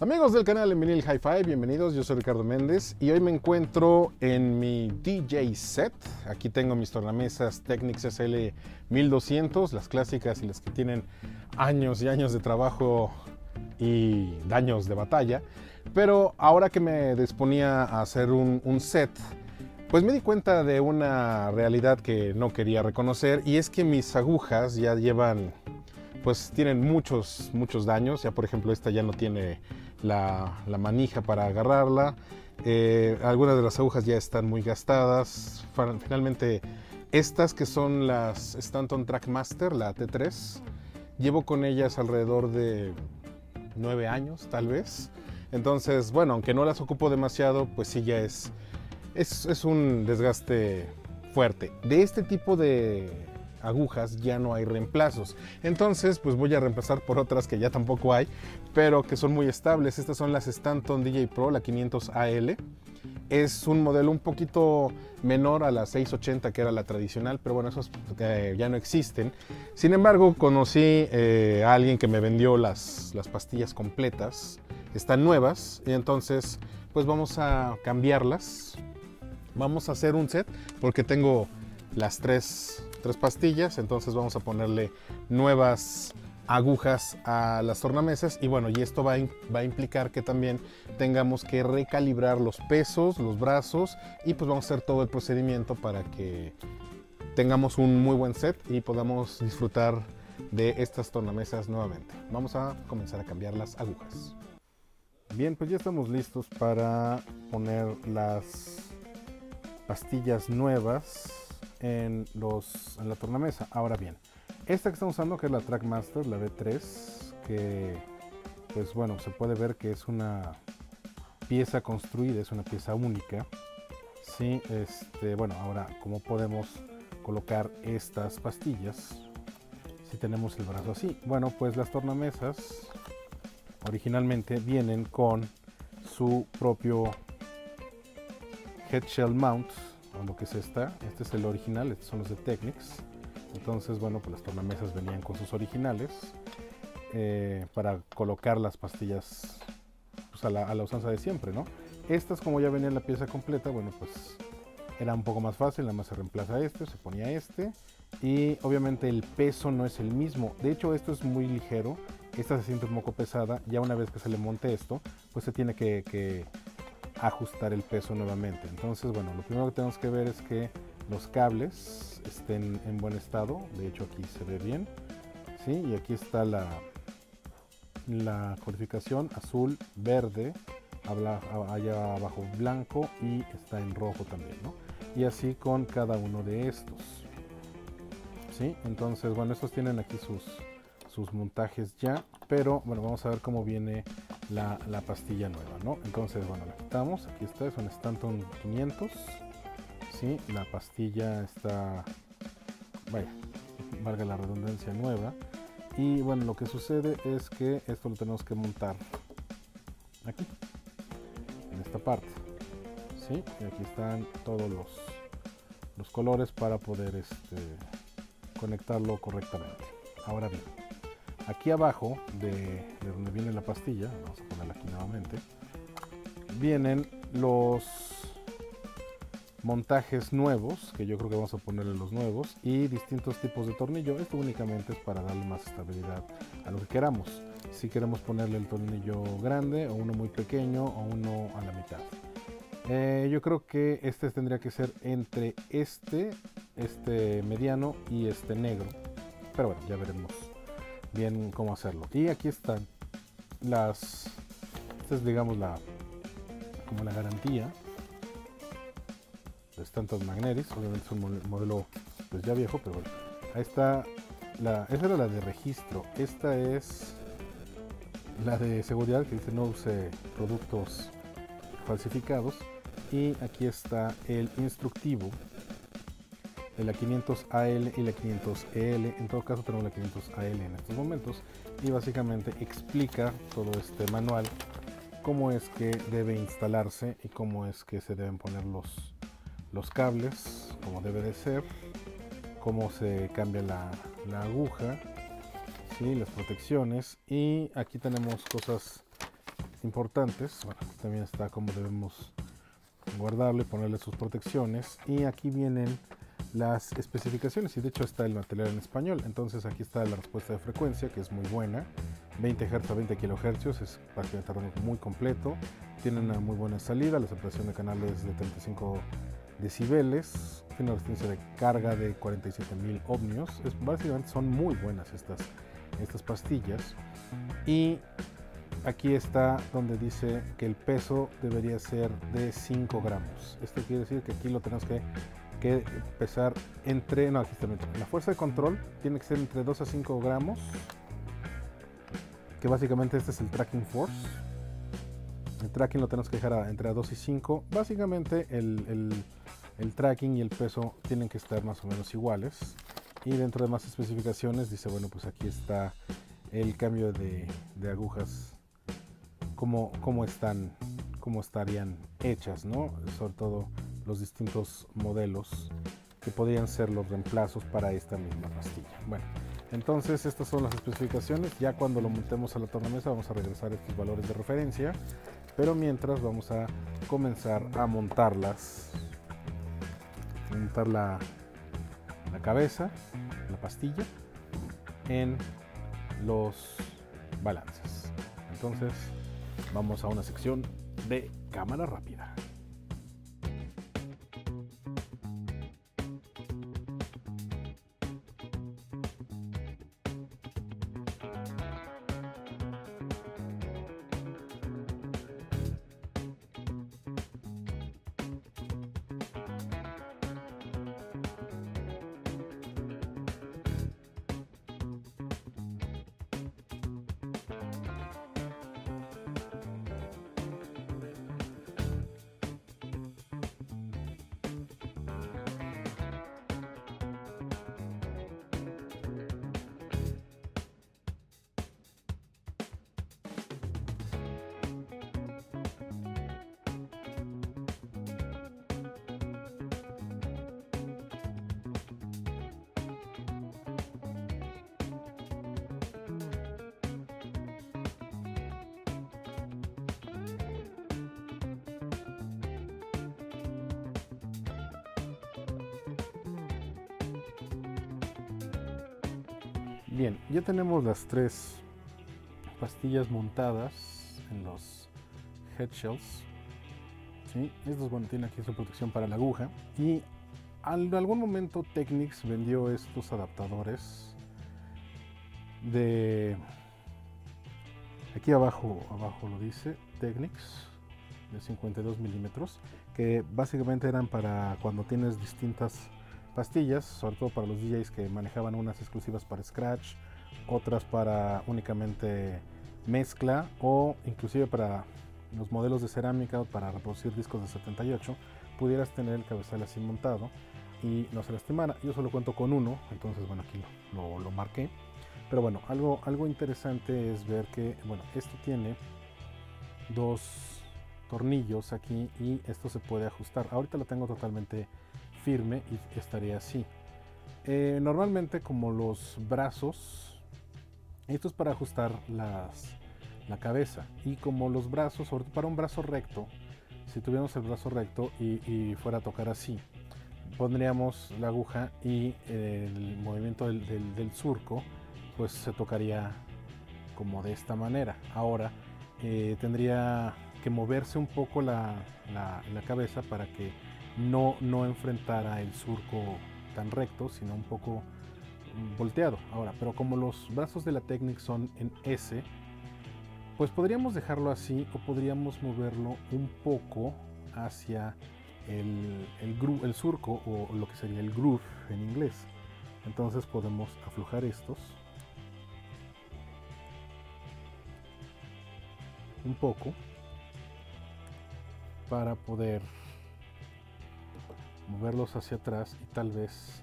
Amigos del canal en vinil Hi-Fi, bienvenidos, yo soy Ricardo Méndez y hoy me encuentro en mi DJ set. Aquí tengo mis tornamesas Technics SL 1200, las clásicas y las que tienen años y años de trabajo y daños de batalla. Pero ahora que me disponía a hacer un, un set, pues me di cuenta de una realidad que no quería reconocer y es que mis agujas ya llevan, pues tienen muchos, muchos daños. Ya por ejemplo esta ya no tiene la, manija para agarrarla. Eh, algunas de las agujas ya están muy gastadas. Finalmente, estas que son las Stanton Trackmaster, la T3, llevo con ellas alrededor de nueve años, tal vez. Entonces, bueno, aunque no las ocupo demasiado, pues sí ya es, es, es un desgaste fuerte. De este tipo de agujas ya no hay reemplazos. Entonces, pues voy a reemplazar por otras que ya tampoco hay, pero que son muy estables. Estas son las Stanton DJ Pro, la 500 AL. Es un modelo un poquito menor a la 680 que era la tradicional, pero bueno, esos eh, ya no existen. Sin embargo, conocí eh, a alguien que me vendió las, las pastillas completas. Están nuevas y entonces pues vamos a cambiarlas. Vamos a hacer un set porque tengo las tres tres pastillas, entonces vamos a ponerle nuevas agujas a las tornamesas y bueno, y esto va a, implicar que también tengamos que recalibrar los pesos, los brazos y pues vamos a hacer todo el procedimiento para que tengamos un muy buen set y podamos disfrutar de estas tornamesas nuevamente. Vamos a comenzar a cambiar las agujas. Bien, pues ya estamos listos para poner las pastillas nuevas en, los, en la tornamesa. Ahora bien, esta que estamos usando, que es la Trackmaster, la B3, que pues bueno, se puede ver que es una pieza construida, es una pieza única. Sí, este, bueno, ahora, ¿cómo podemos colocar estas pastillas? Si tenemos el brazo así. Bueno, pues las tornamesas originalmente vienen con su propio head shell mount lo que es esta. Este es el original, estos son los de Technics. Entonces, bueno, pues las tornamesas venían con sus originales eh, para colocar las pastillas pues a, la, usanza de siempre, ¿no? Estas, como ya venía en la pieza completa, bueno, pues era un poco más fácil, nada más se reemplaza este, se ponía este. Y obviamente el peso no es el mismo. De hecho, esto es muy ligero. Esta se siente un poco pesada. Ya una vez que se le monte esto, pues se tiene que ajustar el peso nuevamente. Entonces, bueno, lo primero que tenemos que ver es que los cables estén en buen estado. De hecho, aquí se ve bien. ¿sí? Y aquí está la, la codificación azul, verde, allá abajo blanco y está en rojo también. ¿no? Y así con cada uno de estos. ¿sí? Entonces, bueno, estos tienen aquí sus, sus montajes ya. Pero bueno, vamos a ver cómo viene la, pastilla nueva, ¿no? Entonces, bueno, la quitamos. Aquí está, es un Stanton 500. Sí, la pastilla está, vaya, valga la redundancia nueva. Y bueno, lo que sucede es que esto lo tenemos que montar aquí, en esta parte. ¿sí? Y aquí están todos los, los colores para poder este, conectarlo correctamente. Ahora bien, Aquí abajo de, donde viene la pastilla, vamos a ponerla aquí nuevamente, vienen los montajes nuevos, que yo creo que vamos a ponerle los nuevos, y distintos tipos de tornillo. Esto únicamente es para darle más estabilidad a lo que queramos. Si queremos ponerle el tornillo grande, o uno muy pequeño, o uno a la mitad. Eh, yo creo que este tendría que ser entre este, este mediano y este negro. Pero bueno, ya veremos bien cómo hacerlo. Y aquí están las, esta es digamos la, como la garantía. De Stanton Magneris, obviamente es un modelo pues ya viejo, pero ahí está, la, esa era la de registro, esta es la de seguridad que dice no use productos falsificados. Y aquí está el instructivo la 500AL y la 500EL. En todo caso tenemos la 500AL en estos momentos y básicamente explica todo este manual cómo es que debe instalarse y cómo es que se deben poner los, los cables, como debe de ser. cómo se cambia la, la aguja, ¿sí? las protecciones y aquí tenemos cosas importantes. Bueno, también está cómo debemos guardarlo y ponerle sus protecciones y aquí vienen las especificaciones y de hecho está el material en español. Entonces aquí está la respuesta de frecuencia que es muy buena. 20 Hz a 20 kHz es prácticamente muy completo. Tiene una muy buena salida la separación de canales de 35 decibeles. Tiene una resistencia de carga de 47.000 ohmios. Es, básicamente son muy buenas estas, estas pastillas. Y aquí está donde dice que el peso debería ser de 5 gramos. Esto quiere decir que aquí lo tenemos que que pesar entre, aquí está, la fuerza de control tiene que ser entre 2 a 5 gramos, que básicamente este es el tracking force. El tracking lo tenemos que dejar entre 2 y 5. Básicamente el, el, tracking y el peso tienen que estar más o menos iguales. Y dentro de más especificaciones dice, bueno, pues aquí está el cambio de, de agujas, cómo, cómo, están, cómo estarían hechas, ¿no? Sobre todo los distintos modelos que podrían ser los reemplazos para esta misma pastilla. Bueno, entonces estas son las especificaciones. Ya cuando lo montemos a la tornamesa vamos a regresar estos valores de referencia, pero mientras vamos a comenzar a montarlas, montar la, la cabeza, la pastilla, en los balances. Entonces vamos a una sección de cámara rápida. Bien, ya tenemos las tres pastillas montadas en los head shells. ¿sí? Estos, bueno, tienen aquí su protección para la aguja. Y en algún momento Technics vendió estos adaptadores de... Aquí abajo, abajo lo dice, Technics de 52 milímetros, que básicamente eran para cuando tienes distintas pastillas, sobre todo para los DJs que manejaban unas exclusivas para Scratch, otras para únicamente mezcla o inclusive para los modelos de cerámica para reproducir discos de 78, pudieras tener el cabezal así montado y no se lastimara. Yo solo cuento con uno, entonces bueno, aquí lo, lo, marqué. Pero bueno, algo, algo interesante es ver que, bueno, esto tiene dos tornillos aquí y esto se puede ajustar. Ahorita lo tengo totalmente firme y estaría así. Eh, normalmente como los brazos, esto es para ajustar las, la cabeza y como los brazos, sobre todo para un brazo recto, si tuviéramos el brazo recto y, fuera a tocar así, pondríamos la aguja y el movimiento del, surco pues se tocaría como de esta manera. Ahora eh, tendría que moverse un poco la, la cabeza para que no, no enfrentara el surco tan recto, sino un poco volteado. Ahora, pero como los brazos de la Technic son en S, pues podríamos dejarlo así o podríamos moverlo un poco hacia el, el, surco o lo que sería el groove en inglés. Entonces podemos aflojar estos un poco para poder moverlos hacia atrás y tal vez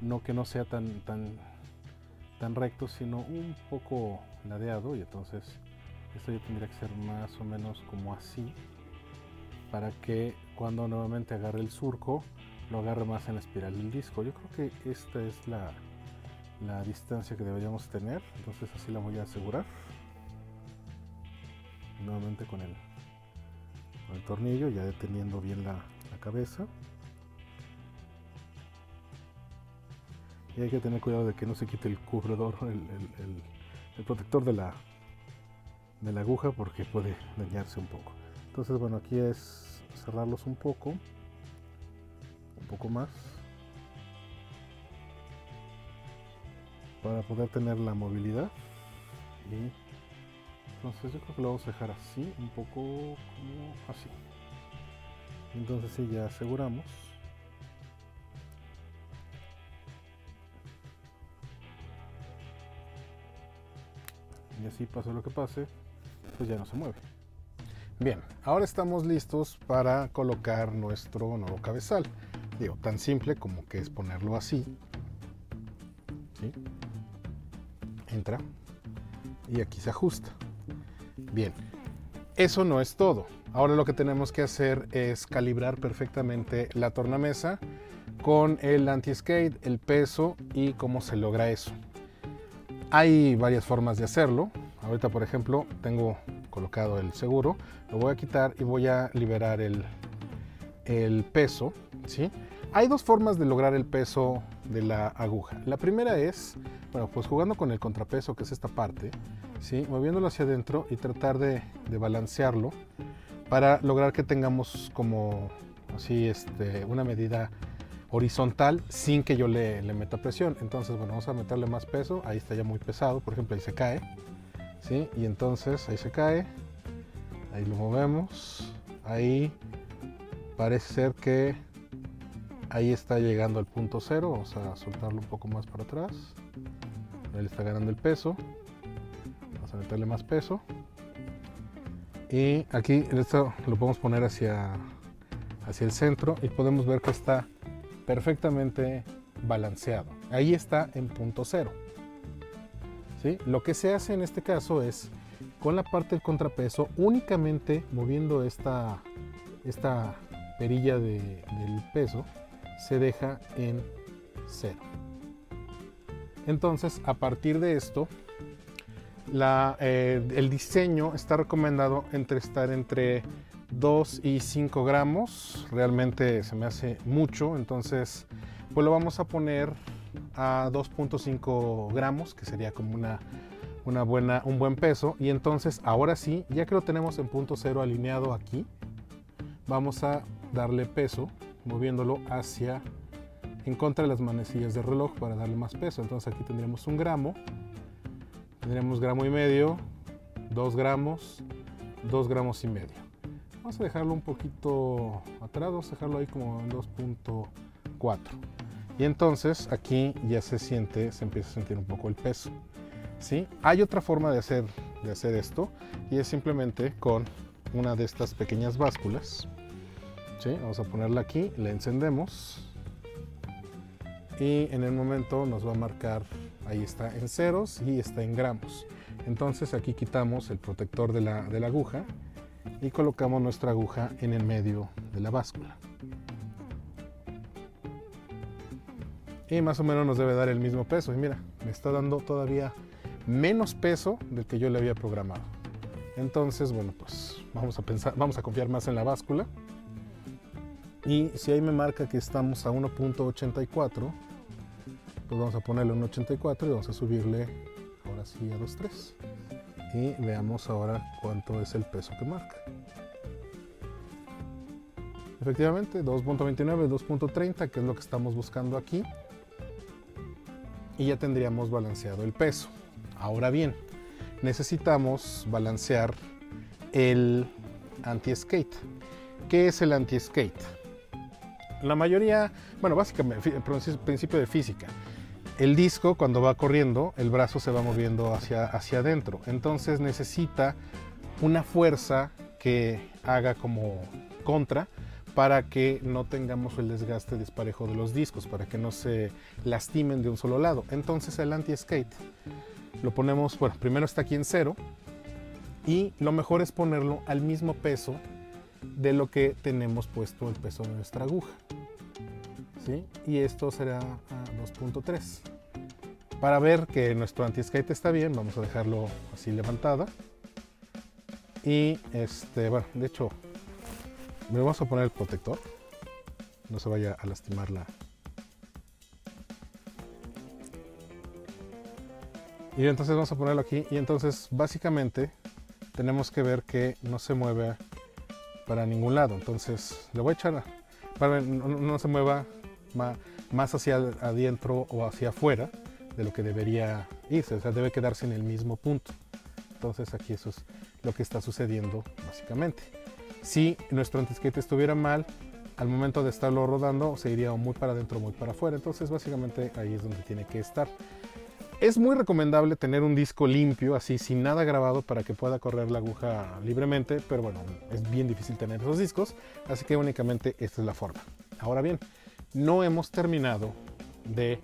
no que no sea tan tan tan recto sino un poco ladeado y entonces esto ya tendría que ser más o menos como así para que cuando nuevamente agarre el surco lo agarre más en la espiral del disco. Yo creo que esta es la, la distancia que deberíamos tener, entonces así la voy a asegurar. Nuevamente con el, con el tornillo, ya deteniendo bien la, la cabeza. Y hay que tener cuidado de que no se quite el cubredor, el, el- protector de la, de la aguja porque puede dañarse un poco. Entonces bueno, aquí es cerrarlos un poco, un poco más, para poder tener la movilidad. Y entonces yo creo que lo vamos a dejar así, un poco como así. Entonces sí, ya aseguramos. Y así pase lo que pase, pues ya no se mueve. Bien, ahora estamos listos para colocar nuestro nuevo cabezal. Digo, tan simple como que es ponerlo así. ¿sí? Entra y aquí se ajusta. Bien, eso no es todo. Ahora lo que tenemos que hacer es calibrar perfectamente la tornamesa con el anti-skate, el peso y cómo se logra eso. Hay varias formas de hacerlo. Ahorita, por ejemplo, tengo colocado el seguro. Lo voy a quitar y voy a liberar el, peso. ¿sí? Hay dos formas de lograr el peso de la aguja. La primera es, bueno, pues jugando con el contrapeso, que es esta parte, ¿sí? moviéndolo hacia adentro y tratar de, de balancearlo para lograr que tengamos como así este, una medida horizontal sin que yo le, meta presión. Entonces, bueno, vamos a meterle más peso. Ahí está ya muy pesado, por ejemplo, ahí se cae. ¿sí? Y entonces ahí se cae. Ahí lo movemos. Ahí parece ser que ahí está llegando al punto cero. Vamos a soltarlo un poco más para atrás. Él está ganando el peso. Vamos a meterle más peso. Y aquí esto lo podemos poner hacia, hacia el centro y podemos ver que está perfectamente balanceado. Ahí está en punto cero. ¿Sí? Lo que se hace en este caso es con la parte del contrapeso únicamente moviendo esta, esta perilla de- del peso se deja en cero. Entonces a partir de esto eh, el diseño está recomendado entre estar entre 2 y 5 gramos. Realmente se me hace mucho, entonces pues lo vamos a poner a 2.5 gramos, que sería como una, una buena, un buen peso. Y entonces ahora sí, ya que lo tenemos en punto cero alineado aquí, vamos a darle peso moviéndolo hacia en contra de las manecillas del reloj para darle más peso. Entonces aquí tendríamos un gramo, tendríamos gramo y medio, 2 gramos, 2 gramos y medio. Vamos a dejarlo un poquito atrás, vamos a dejarlo ahí como en 2.4. Y entonces aquí ya se siente, se empieza a sentir un poco el peso. ¿sí? Hay otra forma de hacer, de hacer esto y es simplemente con una de estas pequeñas básculas. ¿sí? Vamos a ponerla aquí, la encendemos y en el momento nos va a marcar, ahí está en ceros y está en gramos. Entonces aquí quitamos el protector de la, de la aguja y colocamos nuestra aguja en el medio de la báscula. Y más o menos nos debe dar el mismo peso. Y mira, me está dando todavía menos peso del que yo le había programado. Entonces, bueno, pues vamos a pensar, vamos a confiar más en la báscula. Y si ahí me marca que estamos a 1.84, pues vamos a ponerle un 84 y vamos a subirle ahora sí a 2.3. Y veamos ahora cuánto es el peso que marca. Efectivamente, 2.29, 2.30, que es lo que estamos buscando aquí. Y ya tendríamos balanceado el peso. Ahora bien, necesitamos balancear el anti-skate. ¿Qué es el anti-skate? La mayoría, bueno, básicamente, principio de física. El disco, cuando va corriendo, el brazo se va moviendo hacia, hacia adentro. Entonces necesita una fuerza que haga como contra para que no tengamos el desgaste disparejo de los discos, para que no se lastimen de un solo lado. Entonces el anti-skate lo ponemos, bueno, primero está aquí en cero y lo mejor es ponerlo al mismo peso de lo que tenemos puesto el peso de nuestra aguja. ¿sí? y esto será a 2.3. Para ver que nuestro anti-skate está bien, vamos a dejarlo así levantada. Y este, bueno, de hecho, me vamos a poner el protector. No se vaya a lastimar la. Y entonces vamos a ponerlo aquí. Y entonces, básicamente, tenemos que ver que no se mueve para ningún lado. Entonces, le voy a echar para que no, se mueva más hacia adentro o hacia afuera de lo que debería irse. O sea, debe quedarse en el mismo punto. Entonces, aquí eso es lo que está sucediendo básicamente. Si nuestro antiskate estuviera mal, al momento de estarlo rodando se iría muy para adentro muy para afuera. Entonces básicamente ahí es donde tiene que estar. Es muy recomendable tener un disco limpio, así sin nada grabado para que pueda correr la aguja libremente, pero bueno, es bien difícil tener esos discos, así que únicamente esta es la forma. Ahora bien, no hemos terminado de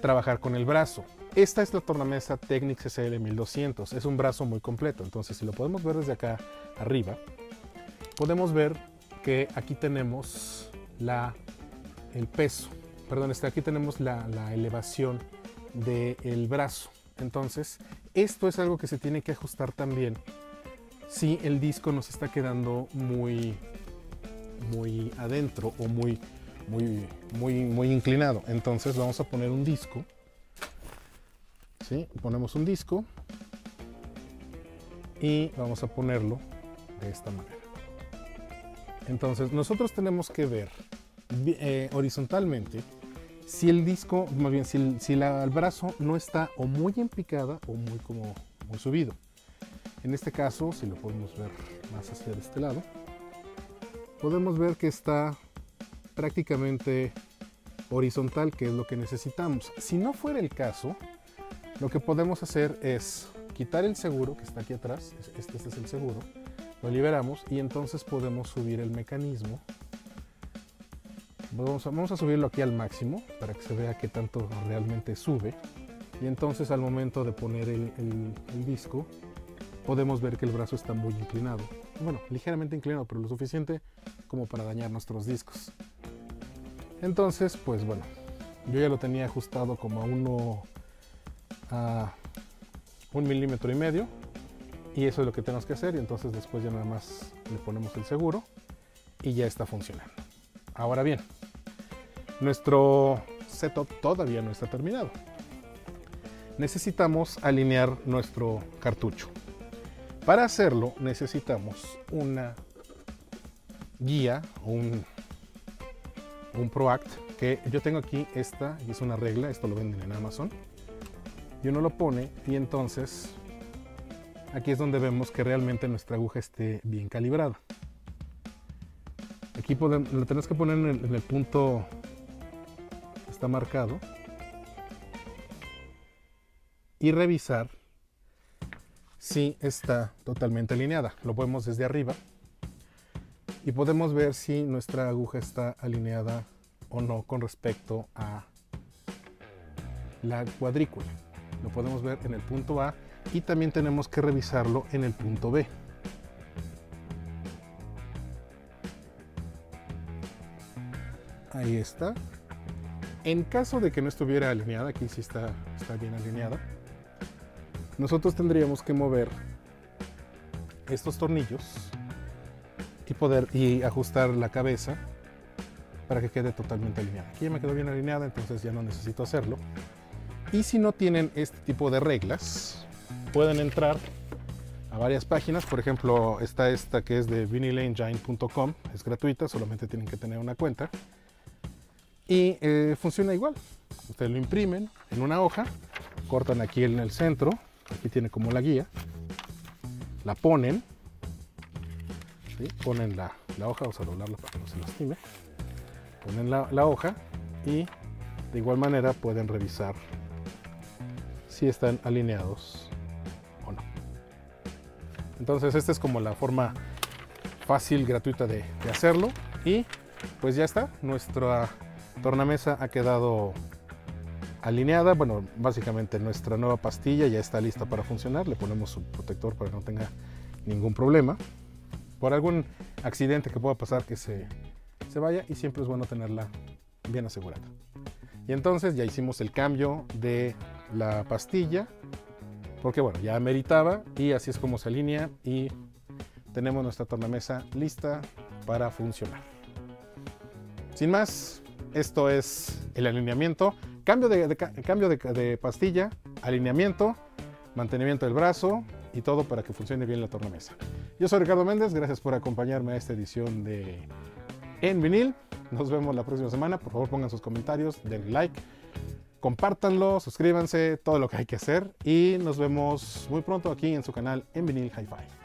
trabajar con el brazo. Esta es la tornamesa Technics SL 1200, es un brazo muy completo, entonces si lo podemos ver desde acá arriba, podemos ver que aquí tenemos la, el peso, perdón, este, aquí tenemos la, la elevación del brazo. Entonces, esto es algo que se tiene que ajustar también si el disco nos está quedando muy, muy adentro o muy, muy, muy, muy inclinado. Entonces vamos a poner un disco. ¿sí? Ponemos un disco y vamos a ponerlo de esta manera. Entonces nosotros tenemos que ver eh, horizontalmente si el disco, más bien, si, el, brazo no está o muy en picada o muy como muy subido. En este caso, si lo podemos ver más hacia este lado, podemos ver que está prácticamente horizontal, que es lo que necesitamos. Si no fuera el caso, lo que podemos hacer es quitar el seguro que está aquí atrás, este, este es el seguro, lo liberamos y entonces podemos subir el mecanismo Vamos a, subirlo aquí al máximo para que se vea qué tanto realmente sube. Y entonces al momento de poner el, disco, podemos ver que el brazo está muy inclinado. Bueno, ligeramente inclinado, pero lo suficiente como para dañar nuestros discos. Entonces, pues bueno, yo ya lo tenía ajustado como a uno a un milímetro y medio. Y eso es lo que tenemos que hacer. Y entonces después ya nada más le ponemos el seguro y ya está funcionando. Ahora bien, nuestro setup todavía no está terminado. Necesitamos alinear nuestro cartucho. Para hacerlo necesitamos una guía, un, un ProAct, que yo tengo aquí esta, y es una regla, esto lo venden en Amazon. Y uno lo pone y entonces aquí es donde vemos que realmente nuestra aguja esté bien calibrada. Aquí podemos, lo tenemos que poner en el punto está marcado y revisar si está totalmente alineada. Lo vemos desde arriba y podemos ver si nuestra aguja está alineada o no con respecto a la cuadrícula. Lo podemos ver en el punto A y también tenemos que revisarlo en el punto B. Ahí está. En caso de que no estuviera alineada, aquí sí está, está bien alineada, nosotros tendríamos que mover estos tornillos y poder y ajustar la cabeza para que quede totalmente alineada. Aquí ya me quedó bien alineada, entonces ya no necesito hacerlo. Y si no tienen este tipo de reglas, pueden entrar a varias páginas. Por ejemplo, está esta que es de vinylengine.com, es gratuita, solamente tienen que tener una cuenta. Y eh, funciona igual. Ustedes lo imprimen en una hoja, cortan aquí en el centro, aquí tiene como la guía, la ponen, ponen la, hoja, vamos a doblarla para que no se lastime, ponen la, la hoja y de igual manera pueden revisar si están alineados o no. Entonces esta es como la forma fácil, gratuita de, de hacerlo y pues ya está, nuestra tornamesa ha quedado alineada. Bueno, básicamente nuestra nueva pastilla ya está lista para funcionar. Le ponemos su protector para que no tenga ningún problema. Por algún accidente que pueda pasar que se, se vaya y siempre es bueno tenerla bien asegurada. Y entonces ya hicimos el cambio de la pastilla, porque bueno, ya meritaba y así es como se alinea y tenemos nuestra tornamesa lista para funcionar. Sin más, esto es el alineamiento. Cambio de, cambio de, pastilla, alineamiento, mantenimiento del brazo y todo para que funcione bien la tornamesa. Yo soy Ricardo Méndez, gracias por acompañarme a esta edición de En Vinil. Nos vemos la próxima semana. Por favor pongan sus comentarios, den like, compártanlo, suscríbanse, todo lo que hay que hacer. Y nos vemos muy pronto aquí en su canal En Vinil Hi-Fi.